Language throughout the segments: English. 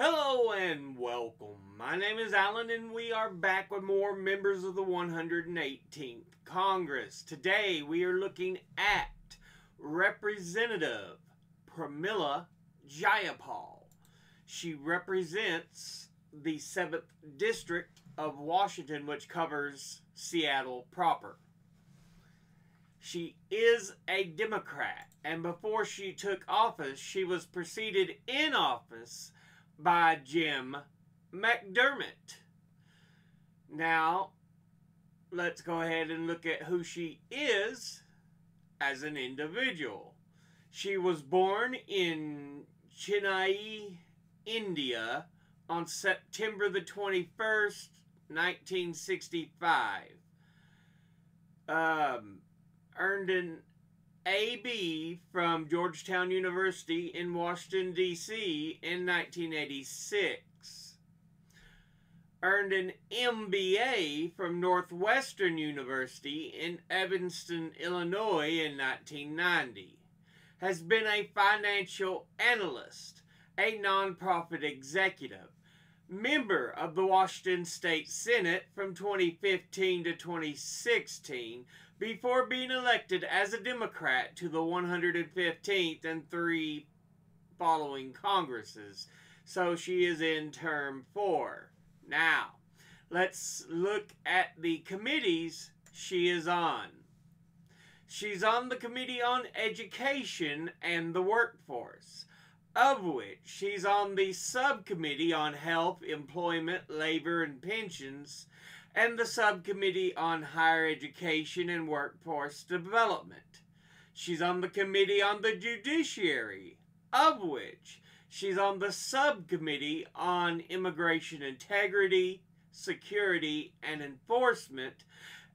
Hello and welcome. My name is Allan and we are back with more members of the 118th Congress. Today we are looking at Representative Pramila Jayapal. She represents the 7th District of Washington, which covers Seattle proper. She is a Democrat, and before she took office, she was preceded in office by Jim McDermott. Now, let's go ahead and look at who she is as an individual. She was born in Chennai, India on September the 21st, 1965. Um, earned an AB from Georgetown University in Washington, D.C. in 1986. Earned an MBA from Northwestern University in Evanston, Illinois in 1990. Has been a financial analyst, a nonprofit executive, member of the Washington State Senate from 2015 to 2016 before being elected as a Democrat to the 115th and three following Congresses. So she is in term four. Now, let's look at the committees she is on. She's on the Committee on Education and the Workforce, of which she's on the Subcommittee on Health, Employment, Labor, and Pensions, and the Subcommittee on Higher Education and Workforce Development. She's on the Committee on the Judiciary, of which she's on the Subcommittee on Immigration Integrity, Security, and Enforcement,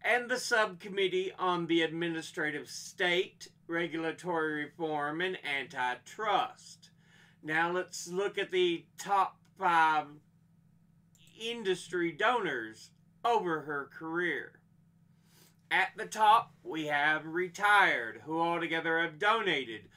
and the Subcommittee on the Administrative State, Regulatory Reform, and Antitrust. Now let's look at the top five industry donors over her career. At the top, we have retired, who altogether have donated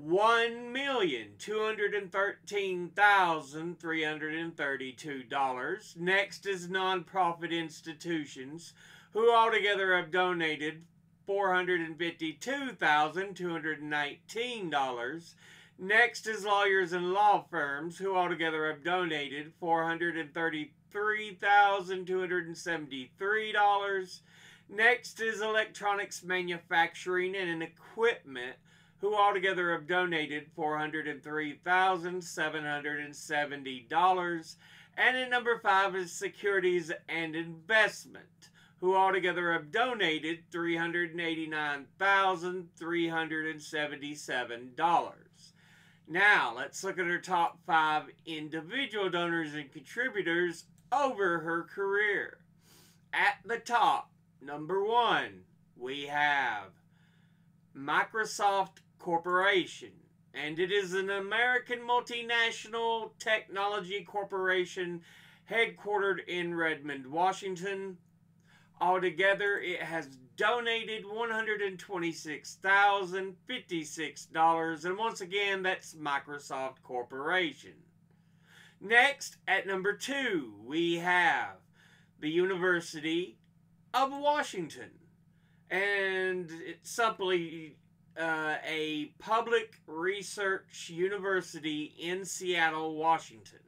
$1,213,332. Next is nonprofit institutions, who altogether have donated $452,219. Next is lawyers and law firms, who altogether have donated 430 $3,273. Next is electronics manufacturing and equipment, who altogether have donated $403,770. And at number five is securities and investment, who altogether have donated $389,377. Now, let's look at her top five individual donors and contributors over her career. At the top, number one, we have Microsoft Corporation, and it is an American multinational technology corporation headquartered in Redmond, Washington. Altogether, it has donated $126,056, and once again, that's Microsoft Corporation. Next, at number two, we have the University of Washington. And it's simply uh, a public research university in Seattle, Washington.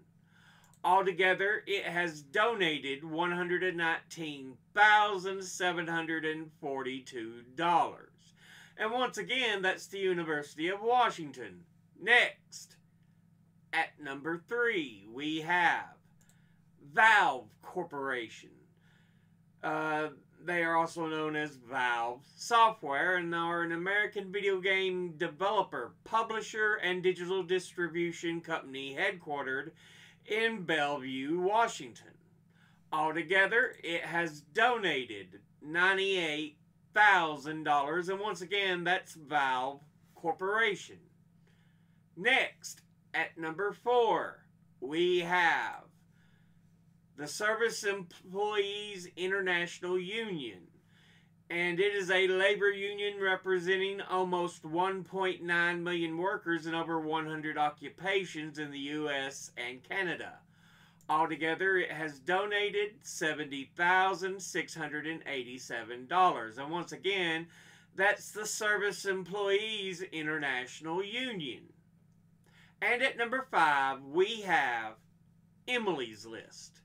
Altogether, it has donated $119,742. And once again, that's the University of Washington. Next, at number three, we have Valve Corporation. Uh, they are also known as Valve Software and they are an American video game developer, publisher, and digital distribution company headquartered in Bellevue, Washington. Altogether, it has donated $98,000, and once again, that's Valve Corporation. Next, at number four, we have the Service Employees International Union. And it is a labor union representing almost 1.9 million workers in over 100 occupations in the U.S. and Canada. Altogether, it has donated $70,687. And once again, that's the Service Employees International Union. And at number five, we have Emily's List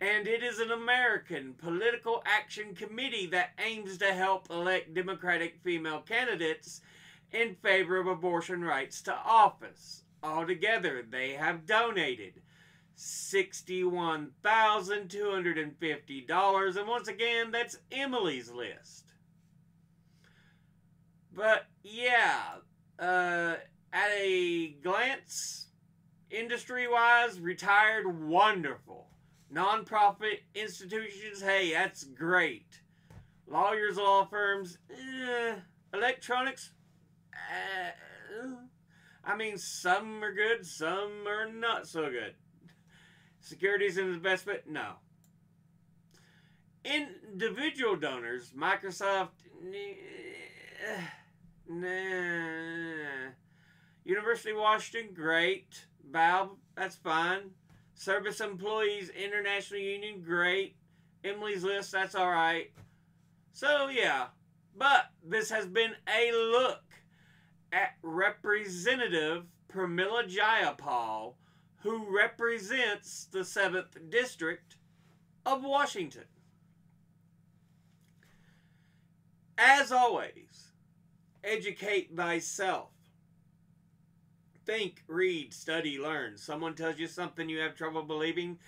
and it is an American political action committee that aims to help elect Democratic female candidates in favor of abortion rights to office. Altogether, they have donated $61,250, and once again, that's Emily's list. But yeah, uh, at a glance, industry wise, retired wonderful. Nonprofit institutions, hey, that's great. Lawyers, law firms, eh. Electronics, eh. I mean, some are good, some are not so good. Securities and investment, no. Individual donors, Microsoft, nah. University of Washington, great. Valve, that's fine. Service Employees International Union, great. Emily's List, that's all right. So, yeah. But this has been a look at Representative Pramila Jayapal, who represents the 7th District of Washington. As always, educate thyself think, read, study, learn. Someone tells you something you have trouble believing,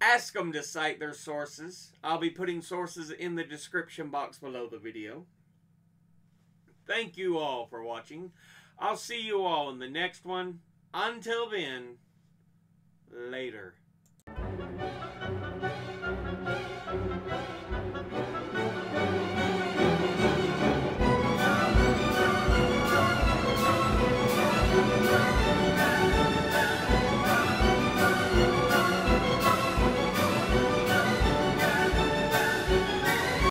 ask them to cite their sources. I'll be putting sources in the description box below the video. Thank you all for watching. I'll see you all in the next one. Until then, later.